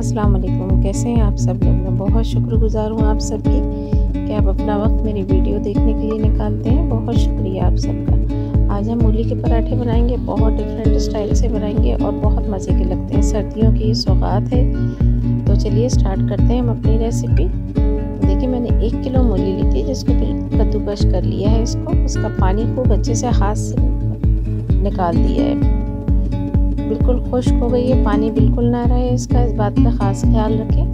अस्सलाम वालेकुम कैसे हैं आप सब लोग? मैं बहुत शुक्रगुजार हूँ आप सबकी कि आप अपना वक्त मेरी वीडियो देखने के लिए निकालते हैं। बहुत शुक्रिया आप सबका आज हम मूली के पराठे बनाएँगे, बहुत डिफरेंट स्टाइल से बनाएँगे और बहुत मज़े के लगते हैं। सर्दियों की सौगात है। तो चलिए स्टार्ट करते हैं हम अपनी रेसिपी देखिए, मैंने एक किलो मूली ली थी, जिसको कद्दूकश कर लिया है इसको। उसका पानी खूब अच्छे से हाथ से निकाल दिया है। बिल्कुल खुश्क हो गई है, पानी बिल्कुल ना रहे इसका, इस बात का ख़ास ख्याल रखें।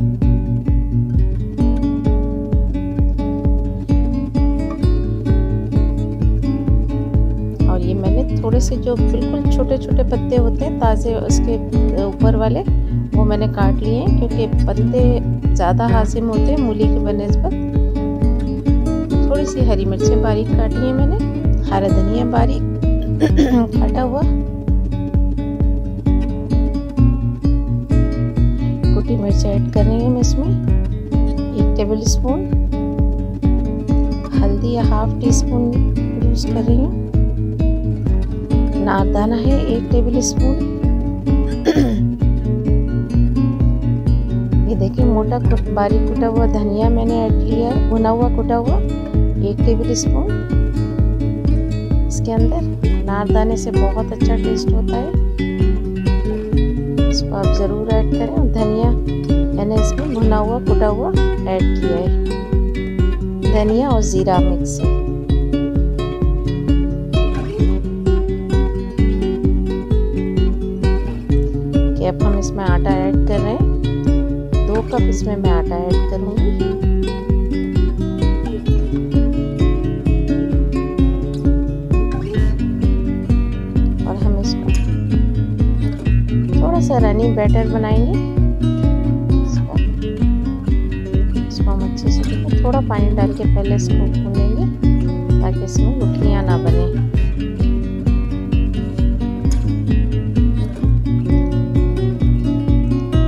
और ये मैंने थोड़े से जो बिल्कुल छोटे छोटे पत्ते होते हैं, ताज़े उसके ऊपर वाले, वो मैंने काट लिए हैं, क्योंकि पत्ते ज़्यादा हाजिम होते हैं मूली के बनस्बत थोड़ी सी हरी मिर्चें बारीक काटी हैं मैंने, हरा धनिया बारीक काटा हुआ। मिर्च ऐड कर रही हूँ मैं इसमें। एक टेबल स्पून हल्दी या हाफ़ टी स्पून यूज़ कर रही हूँ। नारदाना है एक टेबल स्पून ये देखिए, मोटा बारीक कुटा हुआ धनिया मैंने ऐड किया है भुना हुआ कुटा हुआ, एक टेबल स्पून इसके अंदर नारदाने से बहुत अच्छा टेस्ट होता है। इसको आप ज़रूर ऐड करें और धनिया मैंने इसमें भुना हुआ, कुटा हुआ ऐड किया है। धनिया और ज़ीरा मिक्स अब हम इसमें आटा ऐड कर रहे हैं। दो कप इसमें मैं आटा ऐड करूँगी। रनी बैटर बनाएँगे। इसको इसको हम अच्छे से थोड़ा पानी डाल के पहले इसको भूनेंगे, ताकि इसमें गुठलियाँ ना बने।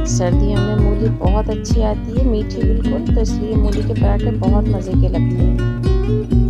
सर्दियों में मूली बहुत अच्छी आती है, मीठी बिल्कुल तो इसलिए मूली के पराठे बहुत मज़े के लगते हैं।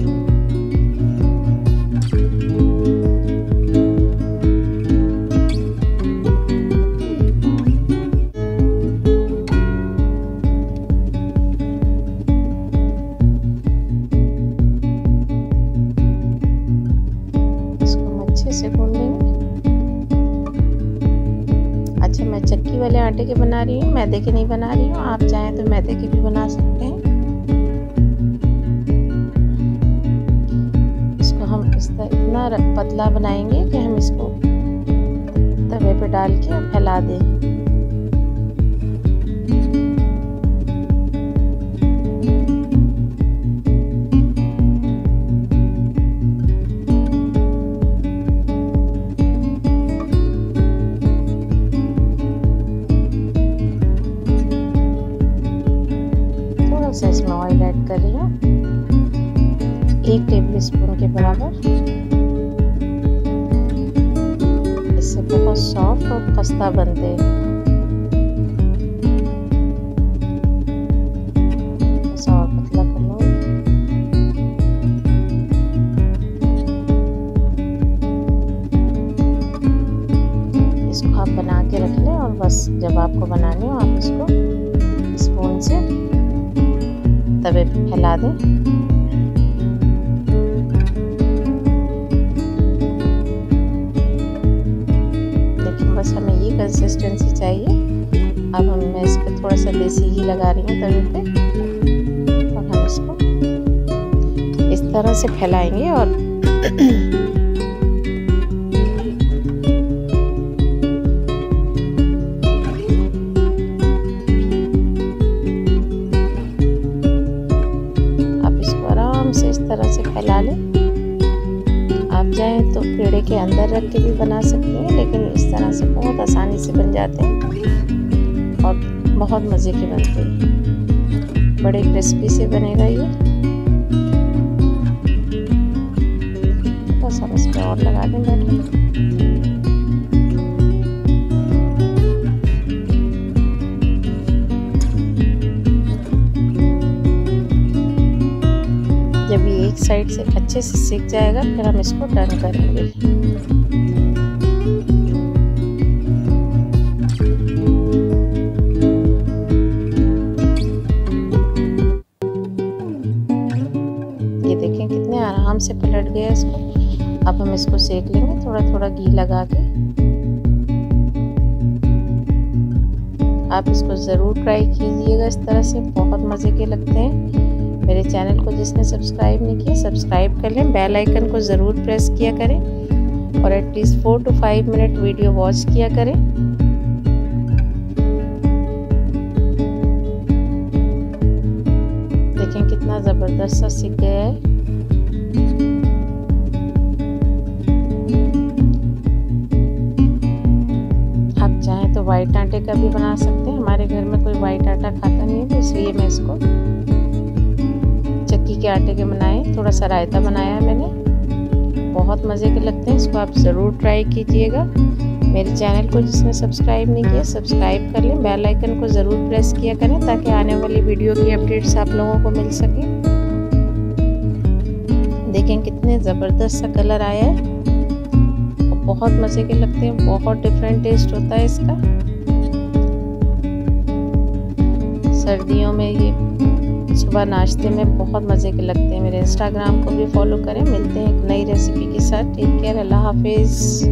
अच्छा मैं चक्की वाले आटे के बना रही हूँ, मैदे के नहीं बना रही हूँ। आप चाहें तो मैदे के भी बना सकते हैं। इसको हम इस तरह इतना पतला बनाएँगे कि हम इसको तवे पे डाल के फैला दें। के बराबर। इससे बहुत सॉफ्ट और खस्ता बनते हैं। इसको आप बना के रख लें और बस जब आपको बनाने हो आप इसको स्पून से तवे पे फैला दें। बस हमें ये कंसिस्टेंसी चाहिए। अब हम मैं इस पर थोड़ा सा देसी घी लगा रही हूँ तवे पे। और हम इसको इस तरह से फैलाएँगे और तरह से फैला लें। आप चाहें तो पेड़े के अंदर रख के भी बना सकते हैं। इस से बहुत आसानी से बन जाते हैं। और बहुत मज़े के बनते हैं। बड़े क्रिस्पी से बनेगा ये। बस हम इस पर और लगा दें बैटर। जब ये एक साइड से अच्छे से सीख जाएगा, फिर हम इसको टर्न करेंगे। पलट गया इसको। अब हम इसको सेक लेंगे थोड़ा थोड़ा घी लगा के। आप इसको ज़रूर ट्राई कीजिएगा, इस तरह से बहुत मज़े के लगते हैं। मेरे चैनल को जिसने सब्सक्राइब नहीं किया, सब्सक्राइब कर लें, बेल आइकन को ज़रूर प्रेस किया करें और at least four to five minute video watch किया करें। देखें कितना ज़बरदस्त सा सीख गया है। का भी बना सकते हैं। हमारे घर में कोई वाइट आटा खाता नहीं है तो इसलिए मैं इसको चक्की के आटे के बनाए, थोड़ा सा रायता बनाया है मैंने। बहुत मज़े के लगते हैं, इसको आप ज़रूर ट्राई कीजिएगा। मेरे चैनल को जिसने सब्सक्राइब नहीं किया सब्सक्राइब कर लें। बेल आइकन को ज़रूर प्रेस किया करें, ताकि आने वाली वीडियो की अपडेट्स आप लोगों को मिल सके। देखें कितने ज़बरदस्त सा कलर आया है। बहुत मज़े के लगते हैं, बहुत डिफरेंट टेस्ट होता है इसका। सर्दियों में ये सुबह नाश्ते में बहुत मज़े के लगते हैं। मेरे इंस्टाग्राम को भी फॉलो करें। मिलते हैं एक नई रेसिपी के साथ। टेक केयर अल्लाह हाफिज़